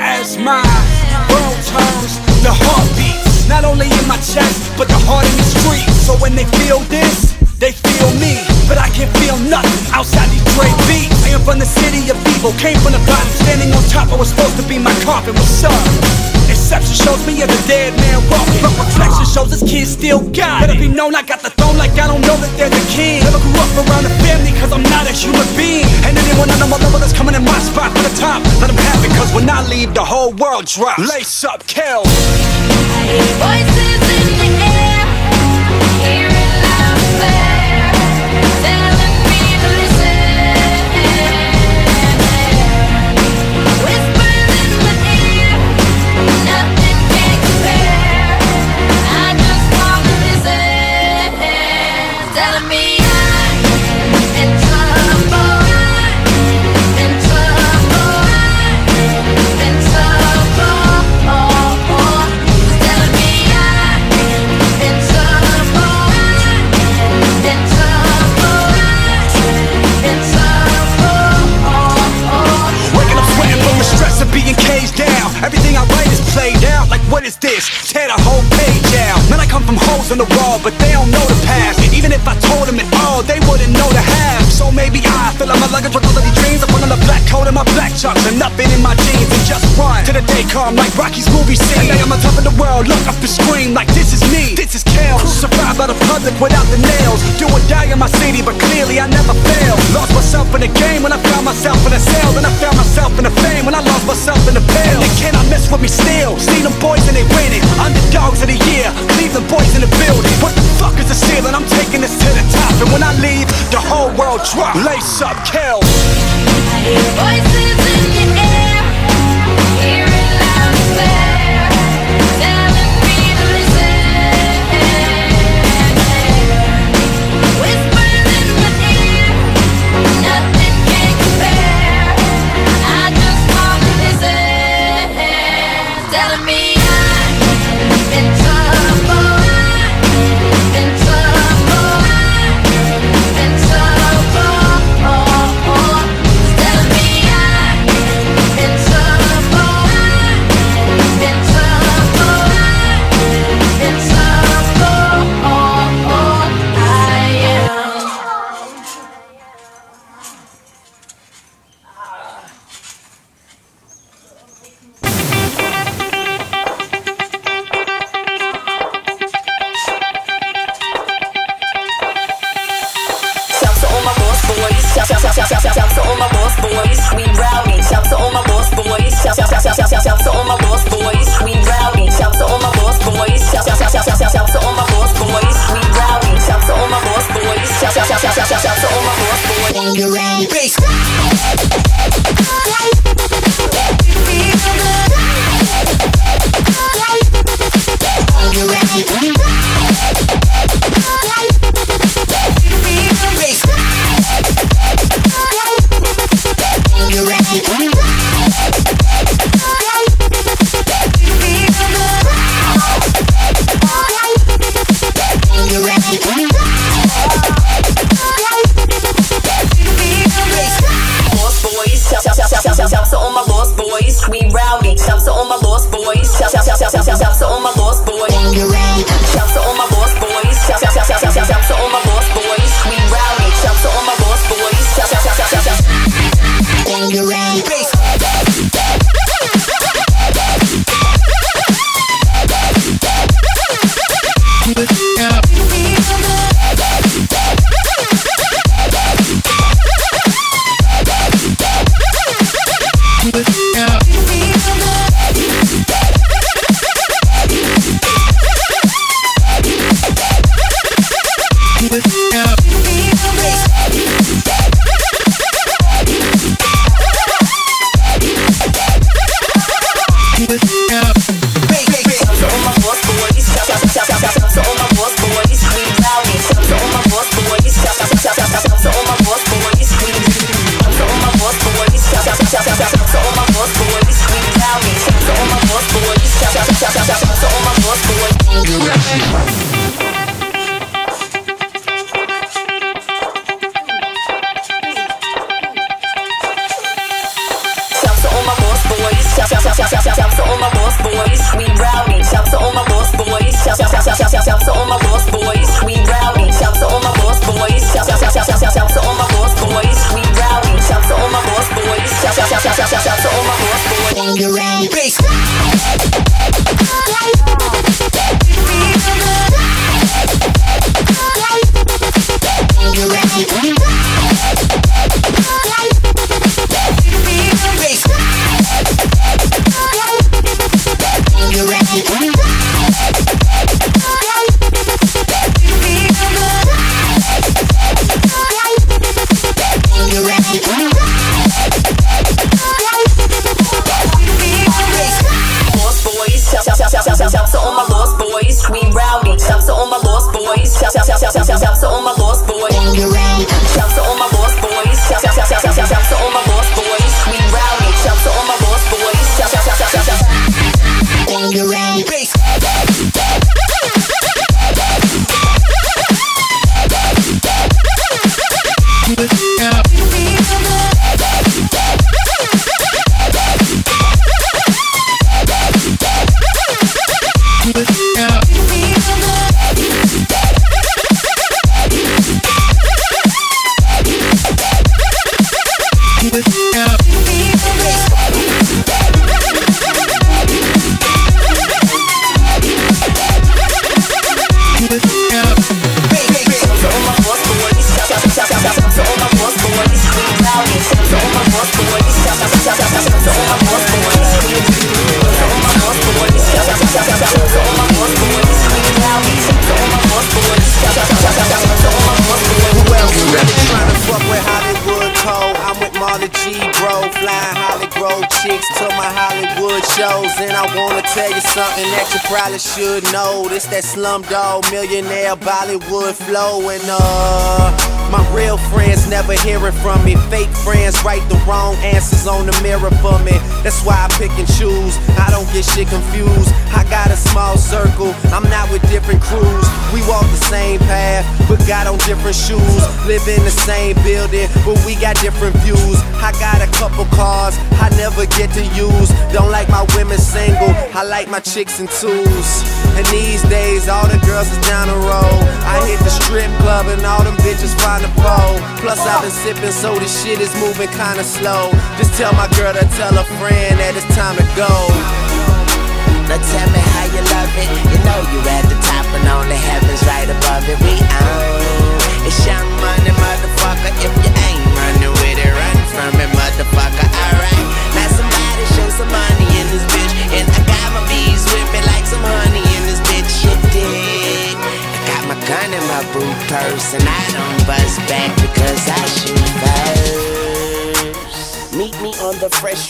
As my world turns, the heart beats Not only in my chest, but the heart in the street. So when they feel this, they feel me But I can't feel nothing. Outside these great beats I am from the city of evil, came from the bottom Standing on top, I was supposed to be my coffin. What's up? Exception shows me as a dead man walking. But reflection shows this kid still got it it be known I got the throne like I don't know that there's a king. Never grew up around a family cause I'm not a human being. And anyone on my level that's coming in my spot for the top Let them have it cause when I leave the whole world drops. Lace up, kill Voices in the air, is this? Tear the whole page out. Man I come from holes in the wall But they don't know the past. Even if I told them it all They wouldn't know the half. So maybe I fill up my luggage with all of these dreams I put on a black coat and my black chucks And nothing in my jeans And just run To the day come like Rocky's movie scene. And I'm on top of the world Look up and scream like this is me. This is Kel Survived by the public without the nails. Do or die in my city But clearly I never fail Lost myself in the game When I found myself in a cell. Then I found myself in the fame When I lost myself in the pale And they cannot mess with me still? See them boys and they winning Underdogs of the year. Cleveland boys in the building. What the fuck is the ceiling? I'm taking this to the top. And when I leave The whole world drop. Lace up, kill Voices Shout, shout, shout, shout, shout, shout, shout to all my boss boys. We rowdy. Shout to all my boss boys. Shout, shout, shout, shout, shout, shout, shout to all my boss boys. We rowdy. Shout to all my boss boys. Shout, shout, shout, shout, shout, shout, shout to all my boss boys. We rowdy. Shout to all my boss boys. Shout, shout, shout, shout, shout, shout, shout to all my boss boys. Bass Bass. You're right. lost boys. We To And I wanna tell you something that you probably should know. This that slumdog millionaire Bollywood flow. And uh, my real friends never hearing from me. Fake friends write the wrong answers on the mirror for me. That's why I pick and choose. I don't get shit confused. I got a small circle. I'm not with different crews. We walk the same path, but got on different shoes. Live in the same building, but we got different views. I got a couple cars I never get to use. Don't like my women single, I like my chicks in twos. And these days, all the girls is down the road. I hit the strip club and all them bitches find a pole. Plus, I've been sipping, so the shit is moving kinda slow. Just tell my girl to tell a friend that it's time to go. Now tell me how you love it. You know you at the top and only heaven's right above it. We own. It's young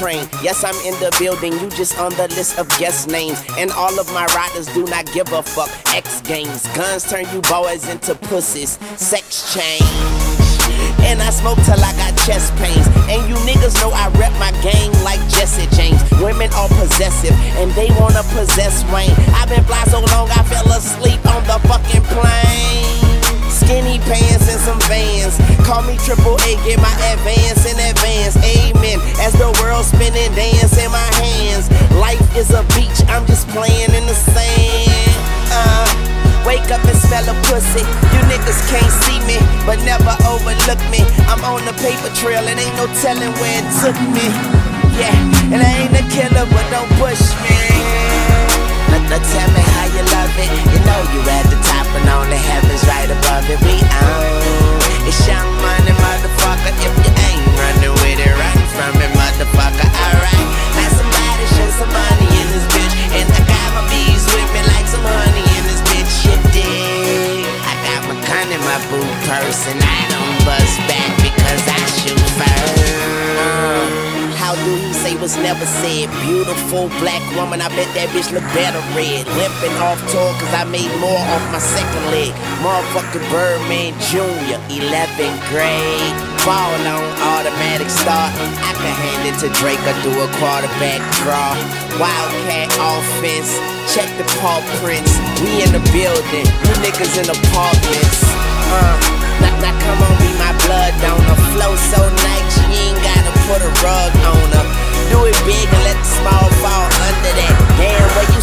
train. Yes, I'm in the building. You just on the list of guest names. And all of my riders do not give a fuck. X games. Guns turn you boys into pussies. Sex change. And I smoke till I got chest pains. And you niggas know I rep my gang like Jesse James. Women are possessive and they wanna possess Wayne. I've been fly so long I fell asleep on the fucking plane. Skinny pants and some vans. Call me triple A, get my advance in advance. Amen. As the world spinning, dance in my hands. Life is a beach, I'm just playing in the sand. Uh, wake up and smell a pussy. You niggas can't see me, but never overlook me. I'm on the paper trail and ain't no telling where it took me. Yeah, and I ain't a killer, but don't push me. Now, tell me how you love it. You know you at the top and only heaven's right above it. We own. It's young money, motherfucker. From it, motherfucker. Alright. Now somebody show some money in this bitch. Was never said? Beautiful black woman, I bet that bitch look better red. Limping off tour cause I made more off my second leg. Motherfucking Birdman Jr., 11th grade. Ball on automatic start. I can hand it to Drake or do a quarterback draw. Wildcat offense, check the paw prints. We in the building, you niggas in apartments. Uh, now, now come on, be my blood donor. Flow so nice, you ain't gotta put a rug on her. Do it big and let the small fall under that. Damn, where you